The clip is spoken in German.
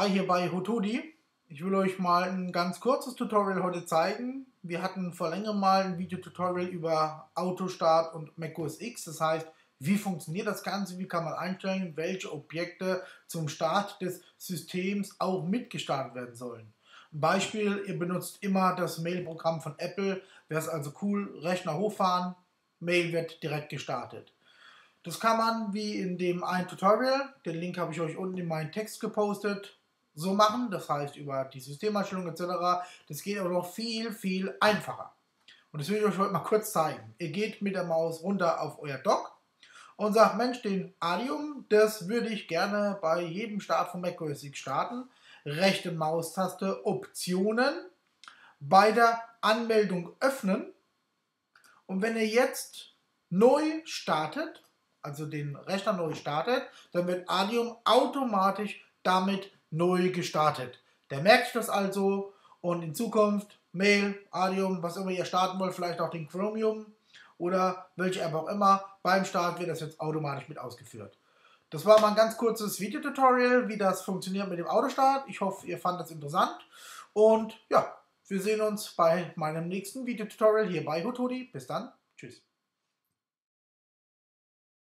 Hi, hier bei Hotodi. Ich will euch mal ein ganz kurzes Tutorial heute zeigen. Wir hatten vor längerem mal ein Videotutorial über Autostart und macOS X. Das heißt, wie funktioniert das Ganze, wie kann man einstellen, welche Objekte zum Start des Systems auch mitgestartet werden sollen. Beispiel, ihr benutzt immer das Mail-Programm von Apple. Wäre es also cool, Rechner hochfahren, Mail wird direkt gestartet. Das kann man wie in dem einen Tutorial, den Link habe ich euch unten in meinen Text gepostet, so machen, das heißt über die Systemeinstellung etc. Das geht aber noch viel, viel einfacher. Und das will ich euch heute mal kurz zeigen. Ihr geht mit der Maus runter auf euer Dock und sagt, Mensch, den Alium, das würde ich gerne bei jedem Start von macOS X starten. Rechte Maustaste Optionen, bei der Anmeldung öffnen. Und wenn ihr jetzt neu startet, also den Rechner neu startet, dann wird Alium automatisch damit neu gestartet. Der merkt das also und in Zukunft Mail, Adium, was immer ihr starten wollt, vielleicht auch den Chromium oder welche App auch immer, beim Start wird das jetzt automatisch mit ausgeführt. Das war mal ein ganz kurzes Videotutorial, wie das funktioniert mit dem Autostart. Ich hoffe, ihr fandet das interessant. Und ja, wir sehen uns bei meinem nächsten Videotutorial hier bei Hotodi. Bis dann. Tschüss.